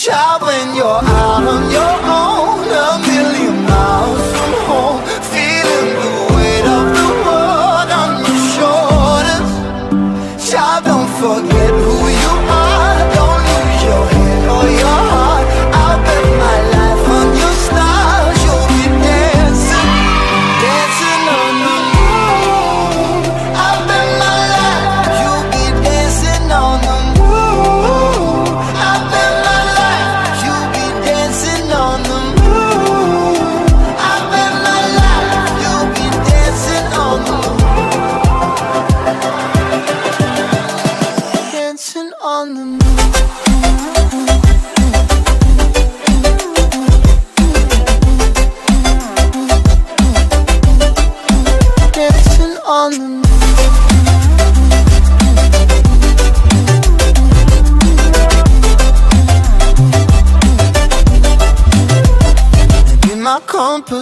Child, when you're out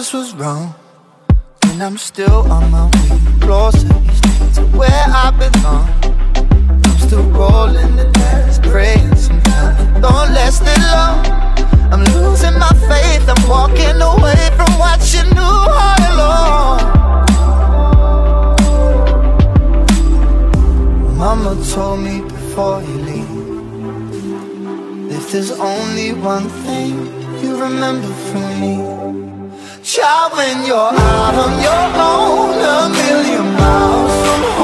compass was wrong, and I'm still on my way closer to where I belong. I'm still rolling the dice, praying sometimes it don't last that long. I'm losing my faith, I'm walking away from what you knew all along. Mama told me before you leave If there's only one thing you remember from me Child, when you're out on your own A million miles. from home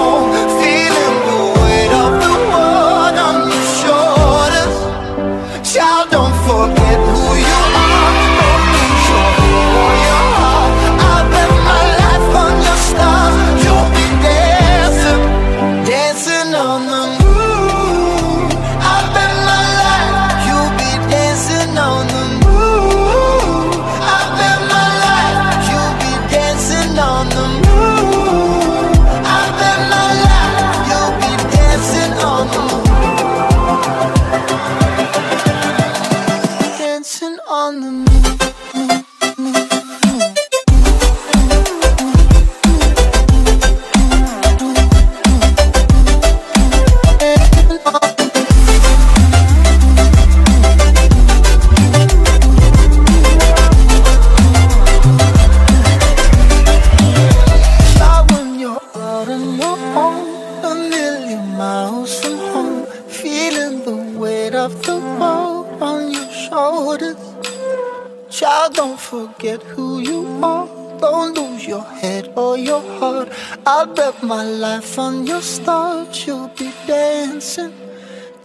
forget who you are. Don't lose your head or your heart. I'll bet my life on your stars. You'll be dancing,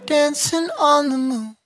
dancing on the moon.